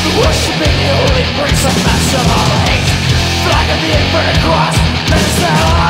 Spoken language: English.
Worshipping you only brings a mass of all hate Flag of the inverted cross, men